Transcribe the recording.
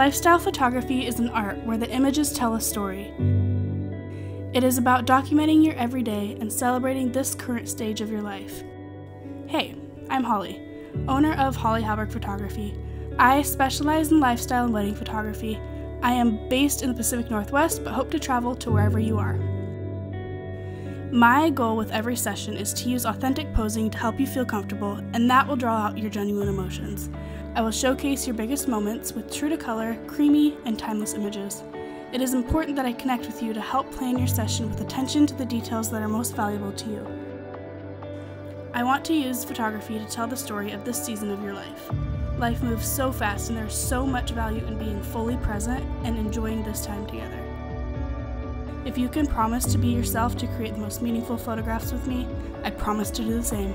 Lifestyle photography is an art where the images tell a story. It is about documenting your everyday and celebrating this current stage of your life. Hey, I'm Holly, owner of Holly Halberg Photography. I specialize in lifestyle and wedding photography. I am based in the Pacific Northwest but hope to travel to wherever you are. My goal with every session is to use authentic posing to help you feel comfortable, and that will draw out your genuine emotions. I will showcase your biggest moments with true to color, creamy, and timeless images. It is important that I connect with you to help plan your session with attention to the details that are most valuable to you. I want to use photography to tell the story of this season of your life. Life moves so fast, and there's so much value in being fully present and enjoying this time together. If you can promise to be yourself to create the most meaningful photographs with me, I promise to do the same.